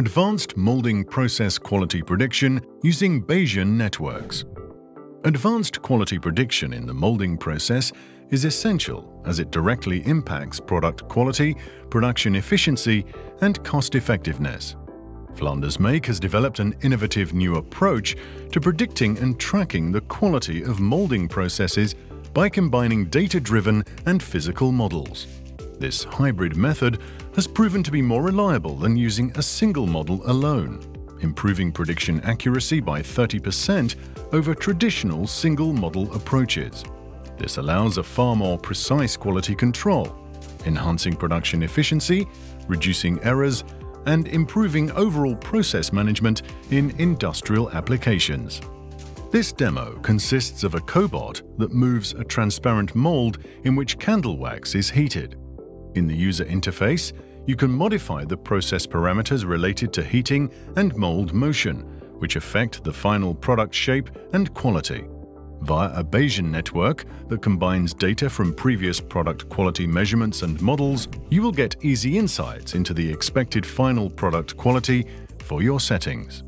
Advanced Molding Process Quality Prediction using Bayesian Networks. Advanced quality prediction in the molding process is essential as it directly impacts product quality, production efficiency, and cost effectiveness. Flanders Make has developed an innovative new approach to predicting and tracking the quality of molding processes by combining data-driven and physical models. This hybrid method has proven to be more reliable than using a single model alone, improving prediction accuracy by 30% over traditional single model approaches. This allows a far more precise quality control, enhancing production efficiency, reducing errors, and improving overall process management in industrial applications. This demo consists of a cobot that moves a transparent mold in which candle wax is heated. In the user interface, you can modify the process parameters related to heating and mold motion, which affect the final product shape and quality. Via a Bayesian network that combines data from previous product quality measurements and models, you will get easy insights into the expected final product quality for your settings.